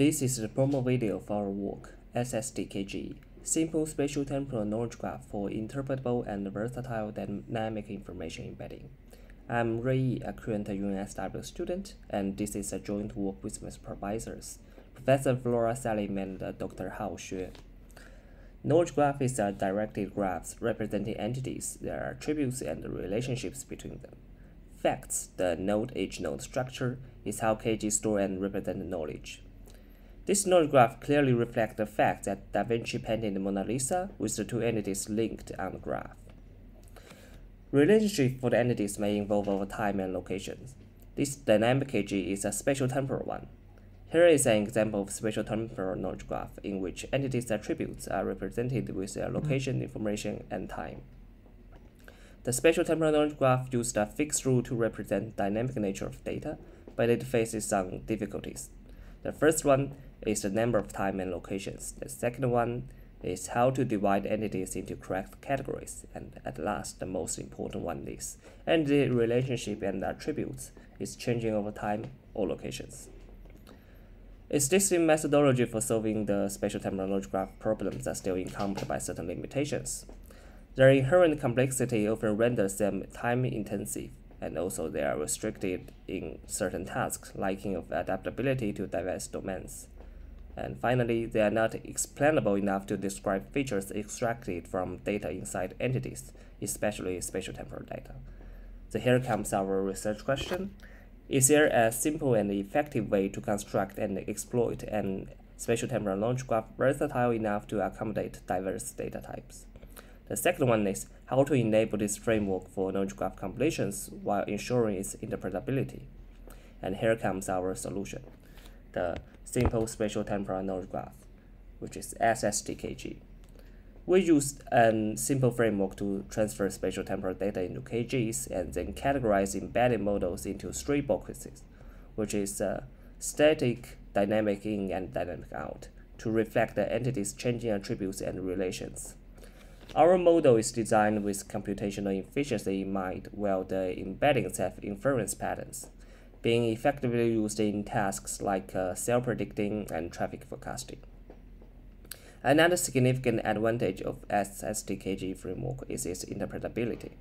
This is the promo video for our work, SSTKG, Simple Spatial Temporal Knowledge Graph for Interpretable and Versatile Dynamic Information Embedding. I'm Ray, a current UNSW student, and this is a joint work with my supervisors, Professor Flora Salim and uh, Dr. Hao Xue. Knowledge graph is a directed graph representing entities, their attributes, and the relationships between them. Facts, the node each node structure, is how KG store and represent knowledge. This node graph clearly reflects the fact that Da Vinci painted the Mona Lisa with the two entities linked on the graph. Relationship for the entities may involve over time and locations. This dynamic KG is a spatial temporal one. Here is an example of spatial temporal node graph in which entities' attributes are represented with their location, information, and time. The spatial temporal node graph used a fixed rule to represent dynamic nature of data, but it faces some difficulties. The first one is the number of time and locations. The second one is how to divide entities into correct categories. And at last, the most important one is entity relationship and attributes is changing over time or locations. Existing methodology for solving the spatial temporal graph problems are still encumbered by certain limitations. Their inherent complexity often renders them time intensive, and also they are restricted in certain tasks, lacking of adaptability to diverse domains. And finally, they are not explainable enough to describe features extracted from data inside entities, especially spatial temporal data. So here comes our research question. Is there a simple and effective way to construct and exploit an spatial temporal knowledge graph versatile enough to accommodate diverse data types? The second one is how to enable this framework for knowledge graph completions while ensuring its interpretability. And here comes our solution the Simple Spatial Temporal Knowledge Graph, which is SSTKG. We used a simple framework to transfer spatial temporal data into KGs and then categorize embedded models into three boxes, which is uh, static, dynamic in, and dynamic out, to reflect the entity's changing attributes and relations. Our model is designed with computational efficiency in mind while the embeddings have inference patterns being effectively used in tasks like uh, sale predicting and traffic forecasting. Another significant advantage of SSTKG framework is its interpretability.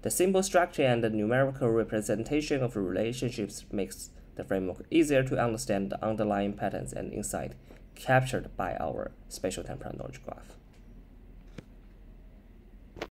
The simple structure and the numerical representation of relationships makes the framework easier to understand the underlying patterns and insight captured by our spatial temporal knowledge graph.